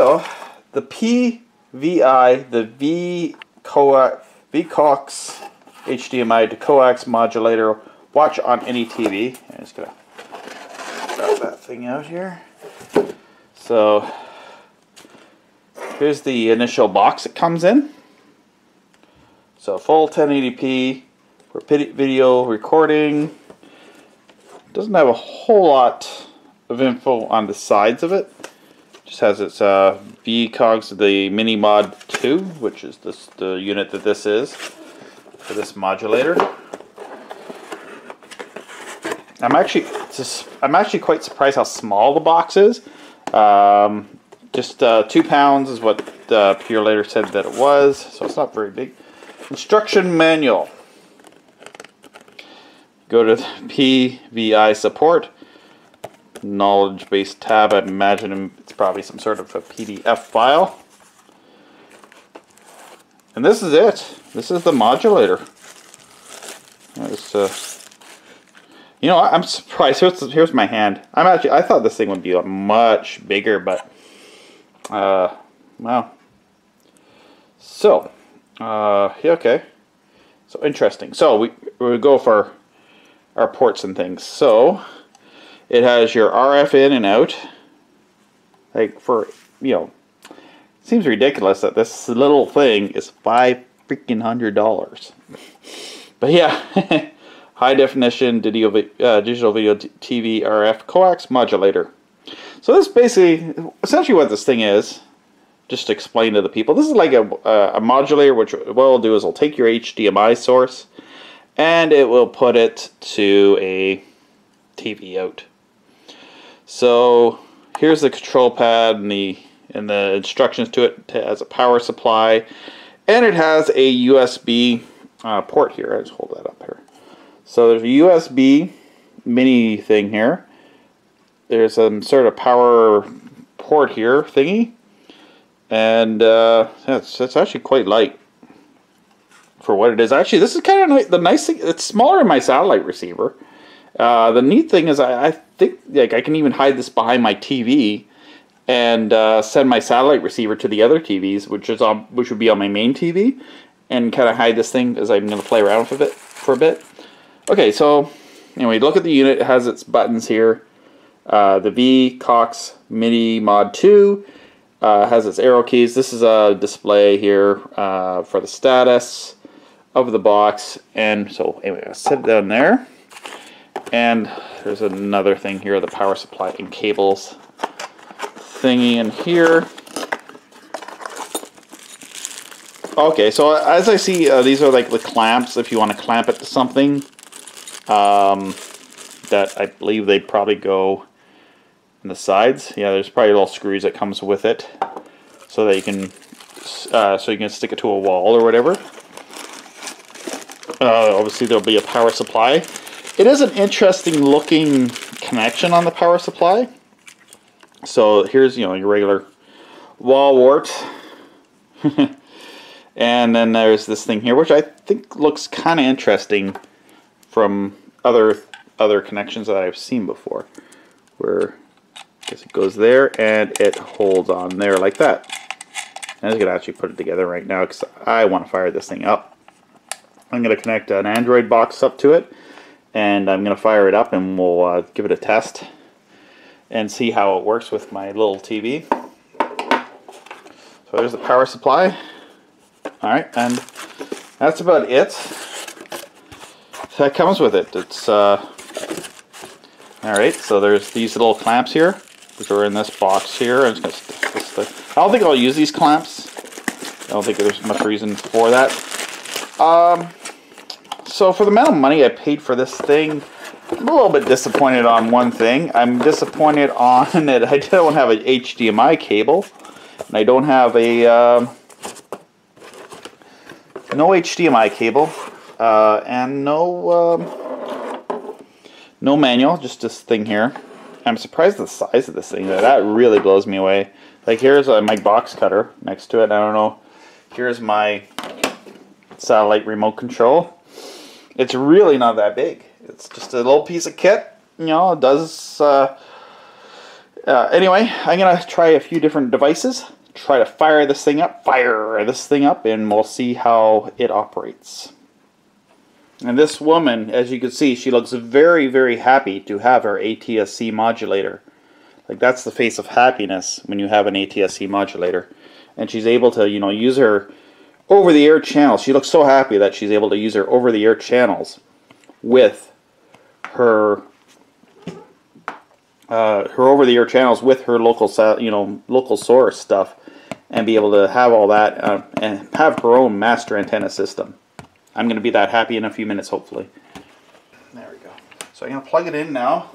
So the PVI, the V coax, HDMI to coax modulator watch on any TV. I'm just gonna grab that thing out here. So here's the initial box it comes in. So full 1080p for video recording. Doesn't have a whole lot of info on the sides of it. Just has its uh, VeCOAX, the Mini Mod 2, which is this the unit that this is for this modulator. I'm actually I'm actually quite surprised how small the box is. Um, just uh, two pounds is what the Purolator said that it was, so it's not very big. Instruction manual. Go to PVI support knowledge base tab. I imagine it's probably some sort of a PDF file. And this is it. This is the modulator. uh, you know, I'm surprised. Here's, here's my hand. I'm actually, I thought this thing would be much bigger, but, uh, well. So, uh, yeah, okay. So, interesting. So, we, we go for our ports and things. So, it has your RF in and out. Like for, you know, seems ridiculous that this little thing is five freaking hundred dollars. But yeah, high definition video, uh, digital video TV RF coax modulator. So this basically, essentially what this thing is, just to explain to the people, this is like a, a modulator which what it'll do is it'll take your HDMI source and it will put it to a TV out. So here's the control pad and the and the instructions to it. It has a power supply, and it has a USB uh, port here. I just hold that up here. So there's a USB mini thing here. There's some sort of power port here thingy, and uh, it's it's actually quite light for what it is. Actually, this is kind of the nice thing. It's smaller than my satellite receiver. Uh, the neat thing is, I, I, think like I can even hide this behind my TV and uh, send my satellite receiver to the other TVs, which is on which would be on my main TV, and kind of hide this thing as I'm going to play around with it for a bit. Okay, so anyway, look at the unit. It has its buttons here. Uh, the V Cox MIDI Mod 2 uh, has its arrow keys. This is a display here uh, for the status of the box. And so anyway, I'll set it down there. And there's another thing here, the power supply and cables thingy in here. Okay, so as I see, uh, these are like the clamps if you want to clamp it to something. Um, that I believe they probably go in the sides. Yeah, there's probably little screws that comes with it, so that you can, uh, so you can stick it to a wall or whatever. Uh, obviously, there'll be a power supply. It is an interesting looking connection on the power supply. So here's, you know, your regular wall wart. and then there's this thing here, which I think looks kind of interesting from other other connections that I've seen before. Where I guess it goes there and it holds on there like that. I'm just going to actually put it together right now because I want to fire this thing up. I'm going to connect an Android box up to it and I'm going to fire it up and we'll uh, give it a test and see how it works with my little TV. So there's the power supply. Alright, and that's about it. That comes with it. It's uh, Alright, so there's these little clamps here, which are in this box here. I'm just gonna I don't think I'll use these clamps. I don't think there's much reason for that. Um, so for the amount of money I paid for this thing, I'm a little bit disappointed on one thing. I'm disappointed on that I don't have an HDMI cable, and I don't have a um, no HDMI cable, uh, and no um, no manual. Just this thing here. I'm surprised at the size of this thing. That really blows me away. Like here's uh, my box cutter next to it. I don't know. Here's my satellite remote control. It's really not that big. It's just a little piece of kit. You know, it does. Uh, Uh, anyway, I'm going to try a few different devices, try to fire this thing up, fire this thing up, and we'll see how it operates. And this woman, as you can see, she looks very, very happy to have her ATSC modulator. Like that's the face of happiness when you have an ATSC modulator. And she's able to, you know, use her over-the-air channels. She looks so happy that she's able to use her over-the-air channels with her uh, her over-the-air channels with her local, you know, local source stuff, and be able to have all that uh, and have her own master antenna system. I'm going to be that happy in a few minutes, hopefully. There we go. So I'm going to plug it in now.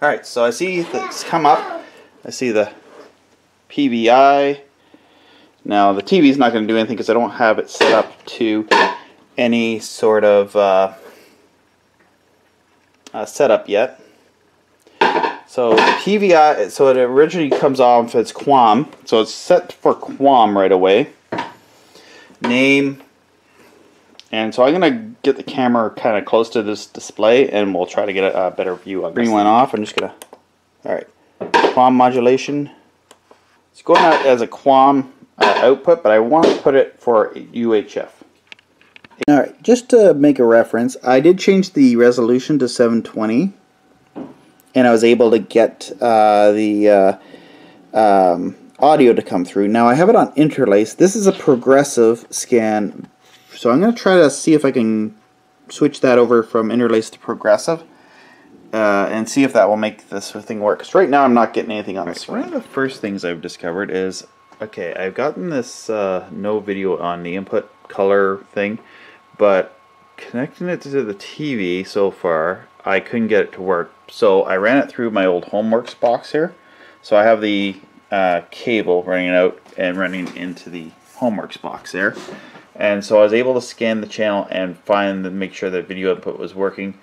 Alright, so I see it's come up. I see the PVI. Now the TV is not going to do anything because I don't have it set up to any sort of uh, uh, setup yet. So PVI, so it originally comes off as QAM, so it's set for QAM right away. Name, and so I'm going to get the camera kind of close to this display and we'll try to get a, a better view on Bring one off. I'm just going to, alright, QAM modulation. It's going out as a QAM uh, output, but I want to put it for UHF. Alright, just to make a reference, I did change the resolution to 720 and I was able to get uh, the uh, um, audio to come through. Now I have it on interlace. This is a progressive scan so I'm going to try to see if I can switch that over from interlace to progressive uh, and see if that will make this thing work. Because right now I'm not getting anything on this. One of the first things I've discovered is, okay, I've gotten this uh, no video on the input color thing, but connecting it to the TV so far, I couldn't get it to work. So I ran it through my old HomeWorx box here. So I have the uh, cable running out and running into the HomeWorx box there. And so I was able to scan the channel and find and make sure that video input was working.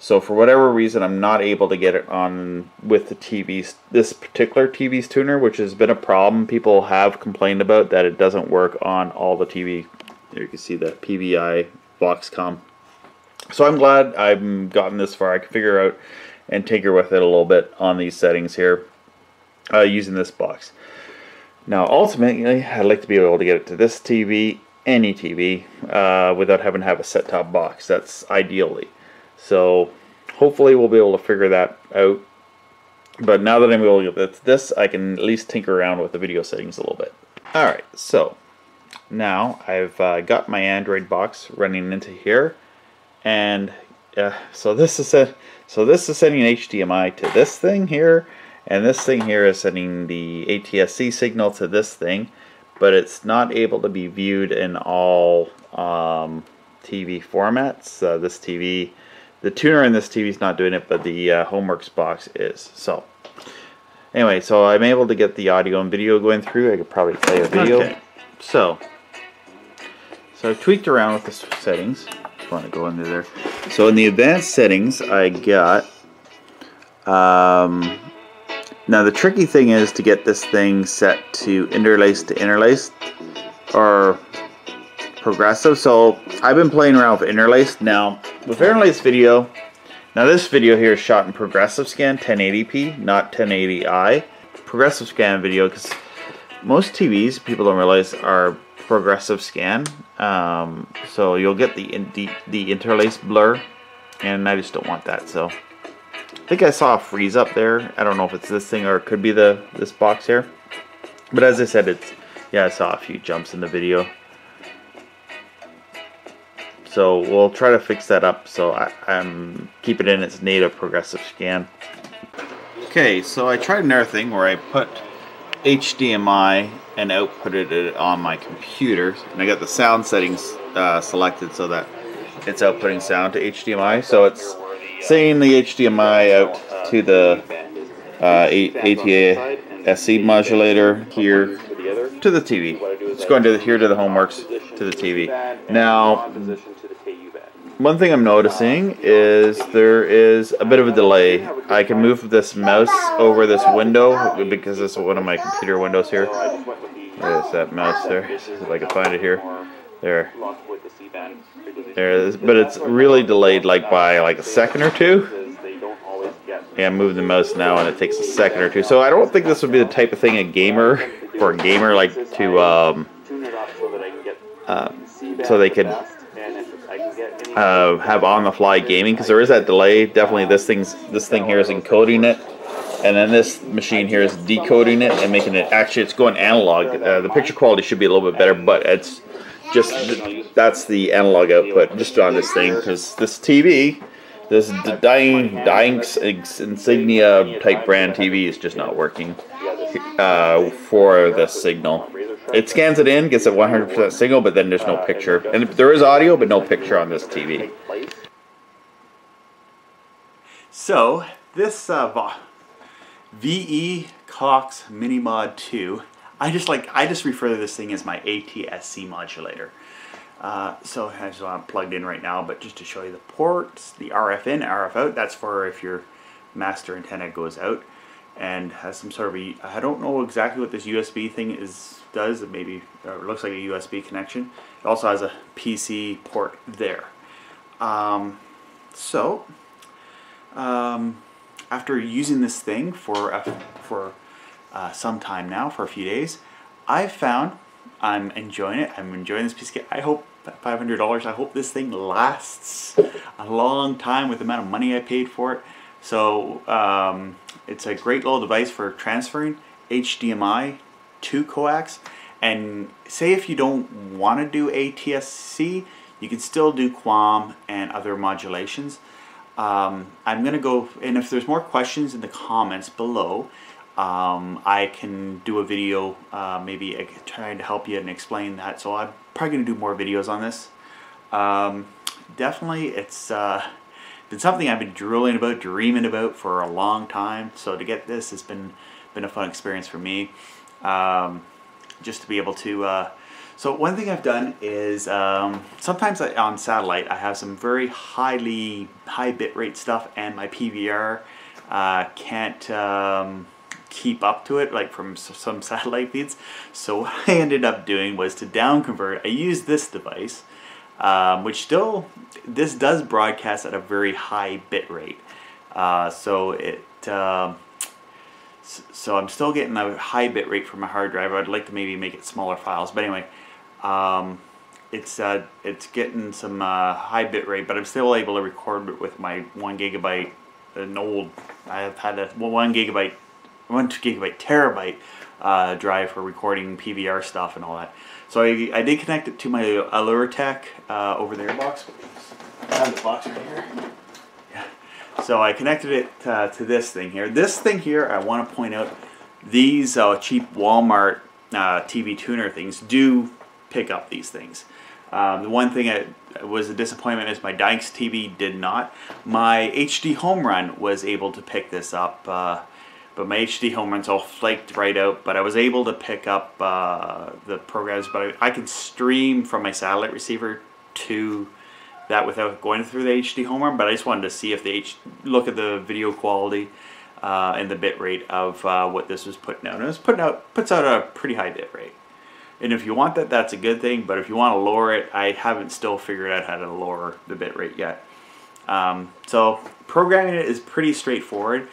So for whatever reason, I'm not able to get it on with the TV's this particular TV's tuner, which has been a problem. People have complained about that it doesn't work on all the TV. There you can see that PVI Voxcom. So I'm glad I've gotten this far. I can figure out and tinker with it a little bit on these settings here uh, using this box. Now ultimately, I'd like to be able to get it to this TV any TV uh, without having to have a set-top box. That's ideally. So hopefully we'll be able to figure that out. But now that I'm able to get this, I can at least tinker around with the video settings a little bit. Alright, so now I've uh, got my Android box running into here. And uh, so this is a, so this is sending HDMI to this thing here. And this thing here is sending the ATSC signal to this thing but it's not able to be viewed in all um, TV formats. Uh, this TV, the tuner in this TV is not doing it, but the uh, HomeWorx box is. So, anyway, so I'm able to get the audio and video going through. I could probably play a video. Okay. So, so I've tweaked around with the settings. Just want to go into there. So in the advanced settings, I got um, now the tricky thing is to get this thing set to interlace to interlace or progressive. So I've been playing around with interlace. Now with interlace video, now this video here is shot in progressive scan 1080p, not 1080i. Progressive scan video because most TVs, people don't realize, are progressive scan. Um, so you'll get the, the, the interlace blur and I just don't want that. So I think I saw a freeze up there. I don't know if it's this thing or it could be the this box here. But as I said, it's yeah, I saw a few jumps in the video. So we'll try to fix that up so I, am keep it in its native progressive scan. Okay, so I tried another thing where I put HDMI and outputted it on my computer. And I got the sound settings uh, selected so that it's outputting sound to HDMI. So it's Saying the HDMI out to the uh, ATA SC modulator here to the TV. It's going to the, here to the HomeWorx to the TV. Now, one thing I'm noticing is there is a bit of a delay. I can move this mouse over this window because this is one of my computer windows here. Where is that mouse there? If I can find it here. There. There it is, but it's really delayed like by like a second or two. Yeah, move the mouse now and it takes a second or two. So I don't think this would be the type of thing a gamer, for a gamer like to, um, uh, so they could uh, have on-the-fly gaming because there is that delay. Definitely, this thing's this thing here is encoding it, and then this machine here is decoding it and making it. Actually, it's going analog. Uh, the picture quality should be a little bit better, but it's just that's the analog output just on this thing because this TV, this dying dying insignia type brand TV is just not working uh, for the signal. It scans it in, gets a 100% signal, but then there's no picture. And there is audio, but no picture on this TV. So, this uh, VE Cox Mini Mod 2, I just like, I just refer to this thing as my ATSC modulator. Uh, so I just want plugged in right now, but just to show you the ports, the RF in, RF out, that's for if your master antenna goes out and has some sort of a, I don't know exactly what this USB thing is does, it maybe it looks like a USB connection. It also has a PC port there. Um, so, um, after using this thing for, for uh, some time now, for a few days, I've found I'm enjoying it. I'm enjoying this piece of kit. I hope $500, I hope this thing lasts a long time with the amount of money I paid for it. So um, it's a great little device for transferring HDMI to coax. And say if you don't want to do ATSC, you can still do QAM and other modulations. Um, I'm going to go, and if there's more questions in the comments below, um, I can do a video, uh, maybe trying to help you and explain that. So I'm probably going to do more videos on this. Um, definitely, it's uh, been something I've been drooling about, dreaming about for a long time. So to get this has been been a fun experience for me. Um, just to be able to. Uh, so one thing I've done is um, sometimes I, on satellite I have some very highly high bitrate stuff, and my PVR uh, can't. Um, keep up to it like from some satellite feeds so what I ended up doing was to down convert I used this device um, which still, this does broadcast at a very high bit rate. Uh, so it, uh, so I'm still getting a high bit rate from my hard drive. I'd like to maybe make it smaller files, but anyway, um, it's uh, it's getting some uh, high bit rate, but I'm still able to record with my one gigabyte, an old. I've had a one gigabyte, one gigabyte terabyte uh, drive for recording PVR stuff and all that. So I, I did connect it to my Allure Tech uh, over there box. I have the box right here. So I connected it uh, to this thing here. This thing here, I want to point out, these uh, cheap Walmart uh, TV tuner things do pick up these things. Um, the one thing that was a disappointment is my Dykes TV did not. My HDHomeRun was able to pick this up uh, but my HDHomeRun's all flaked right out. But I was able to pick up uh, the programs, but I, I can stream from my satellite receiver to that without going through the HDHomeRun. But I just wanted to see if the H look at the video quality uh, and the bit rate of uh, what this was putting out. And it was putting out puts out a pretty high bit rate. And if you want that, that's a good thing. But if you want to lower it, I haven't still figured out how to lower the bit rate yet. Um, so programming it is pretty straightforward.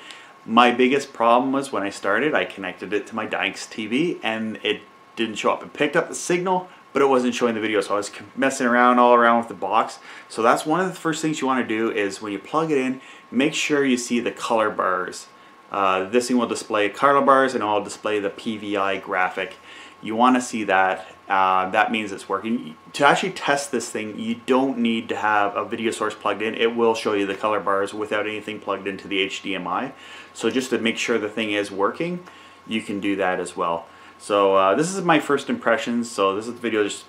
My biggest problem was when I started, I connected it to my Dykes TV and it didn't show up. It picked up the signal, but it wasn't showing the video. So I was messing around all around with the box. So that's one of the first things you want to do is when you plug it in, make sure you see the color bars. Uh, this thing will display color bars and it will display the PVI graphic. You want to see that. Uh, that means it's working. To actually test this thing, you don't need to have a video source plugged in. It will show you the color bars without anything plugged into the HDMI. So just to make sure the thing is working, you can do that as well. So uh, this is my first impressions. So this is the video just,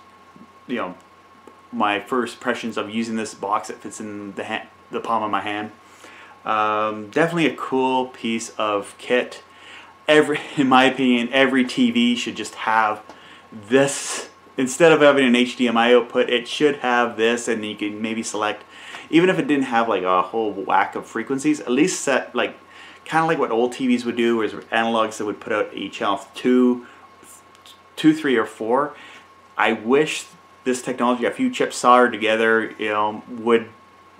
you know, my first impressions of using this box that fits in the, hand, the palm of my hand. Um, definitely a cool piece of kit. Every, in my opinion, every TV should just have this. Instead of having an HDMI output, it should have this and you can maybe select, even if it didn't have like a whole whack of frequencies, at least set like kind of like what old TVs would do, whereas analogs that would put out a channel two, two, three, or four. I wish this technology, a few chips soldered together, you know, would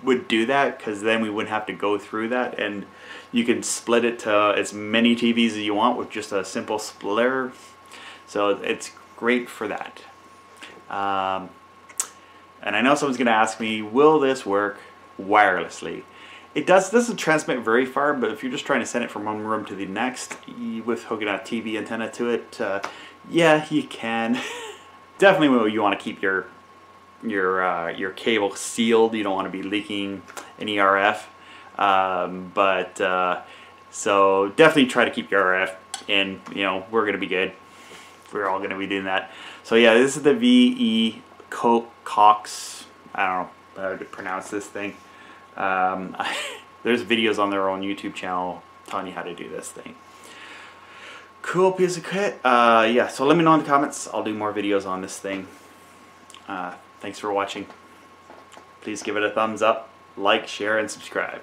would do that because then we wouldn't have to go through that. And you can split it to as many TVs as you want with just a simple splitter. So it's great for that. Um, and I know someone's gonna ask me will this work wirelessly? It does doesn't transmit very far but if you're just trying to send it from one room to the next with hooking a TV antenna to it uh, yeah you can definitely you want to keep your your uh, your cable sealed. You don't want to be leaking any RF. Um, but uh, so definitely try to keep your RF in. You know we're gonna be good. We're all gonna be doing that. So yeah, this is the VE Co Cox. I don't know how to pronounce this thing. Um, there's videos on their own YouTube channel telling you how to do this thing. Cool piece of kit. Uh, yeah, so let me know in the comments. I'll do more videos on this thing. Uh, Thanks for watching. Please give it a thumbs up, like, share, and subscribe.